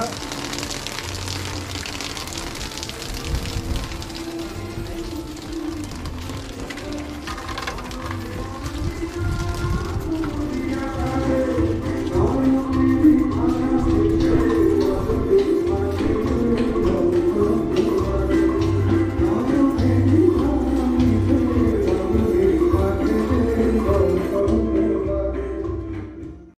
that?